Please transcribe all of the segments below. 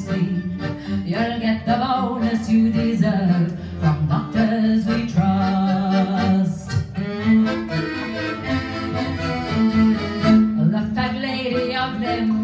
sleep. You'll get the bonus you deserve from doctors we trust. The fat lady of them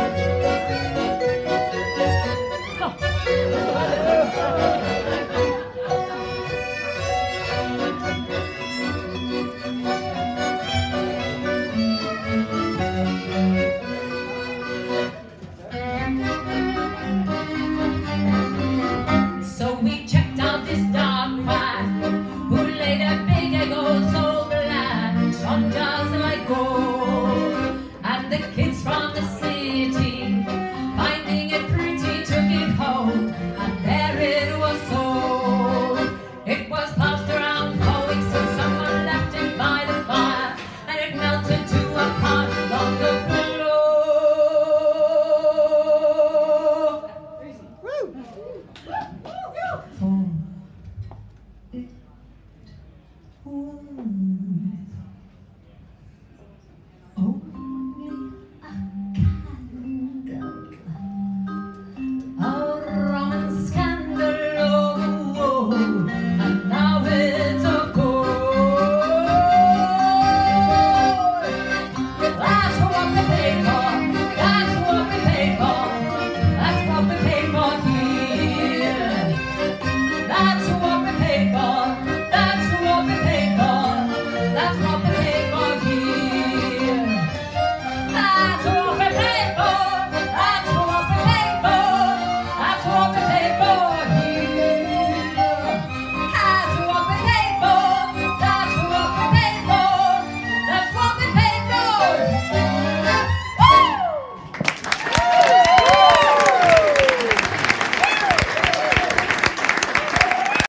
volta a